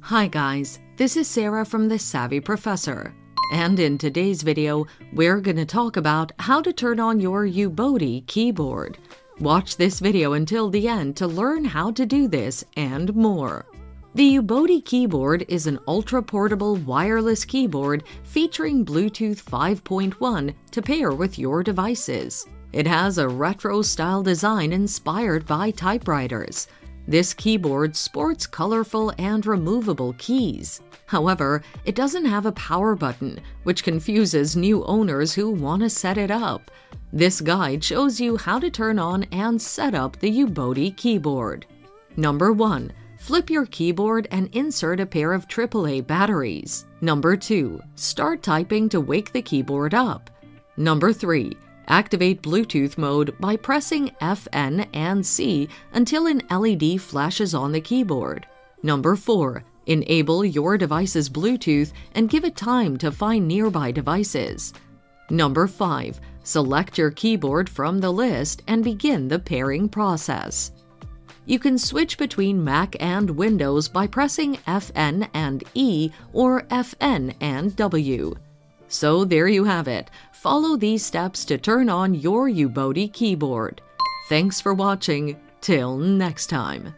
Hi guys, this is Sarah from The Savvy Professor. And in today's video, we're going to talk about how to turn on your Ubotie keyboard. Watch this video until the end to learn how to do this and more. The Ubotie keyboard is an ultra-portable wireless keyboard featuring Bluetooth 5.1 to pair with your devices. It has a retro-style design inspired by typewriters. This keyboard sports colorful and removable keys. However, it doesn't have a power button, which confuses new owners who want to set it up. This guide shows you how to turn on and set up the Ubotie keyboard. Number 1. Flip your keyboard and insert a pair of AAA batteries. Number 2. Start typing to wake the keyboard up. Number 3. Activate Bluetooth mode by pressing FN and C until an LED flashes on the keyboard. Number 4. Enable your device's Bluetooth and give it time to find nearby devices. Number 5. Select your keyboard from the list and begin the pairing process. You can switch between Mac and Windows by pressing FN and E or FN and W. So there you have it. Follow these steps to turn on your Ubotie keyboard. Thanks for watching. Till next time.